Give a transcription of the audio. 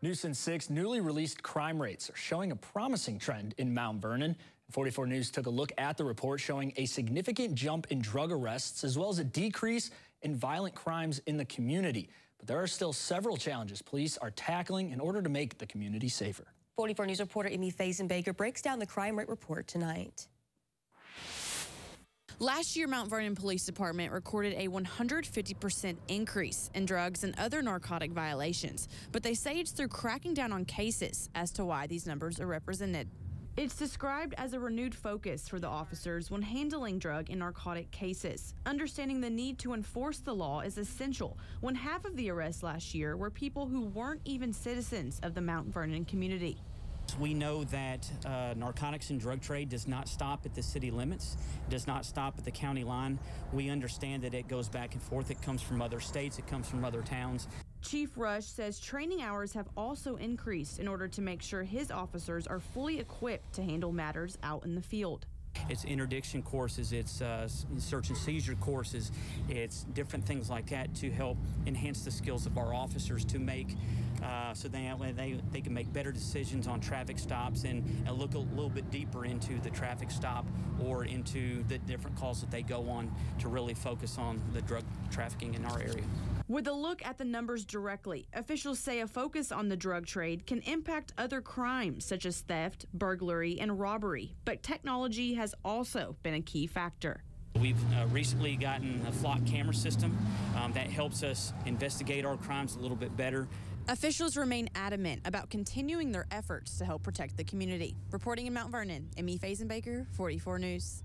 New since 6, newly released crime rates are showing a promising trend in Mount Vernon. 44 News took a look at the report showing a significant jump in drug arrests as well as a decrease in violent crimes in the community. But there are still several challenges police are tackling in order to make the community safer. 44 News reporter Amy Fazenbaker breaks down the crime rate report tonight. Last year, Mount Vernon Police Department recorded a 150% increase in drugs and other narcotic violations, but they say it's through cracking down on cases as to why these numbers are represented. It's described as a renewed focus for the officers when handling drug and narcotic cases. Understanding the need to enforce the law is essential when half of the arrests last year were people who weren't even citizens of the Mount Vernon community. We know that uh, narcotics and drug trade does not stop at the city limits, does not stop at the county line. We understand that it goes back and forth. It comes from other states, it comes from other towns. Chief Rush says training hours have also increased in order to make sure his officers are fully equipped to handle matters out in the field. It's interdiction courses, it's uh, search and seizure courses, it's different things like that to help enhance the skills of our officers to make uh, so they, they, they can make better decisions on traffic stops and, and look a little bit deeper into the traffic stop or into the different calls that they go on to really focus on the drug trafficking in our area. With a look at the numbers directly, officials say a focus on the drug trade can impact other crimes such as theft, burglary, and robbery. But technology has also been a key factor. We've uh, recently gotten a flock camera system um, that helps us investigate our crimes a little bit better. Officials remain adamant about continuing their efforts to help protect the community. Reporting in Mount Vernon, Emmy Fazenbaker, 44 News.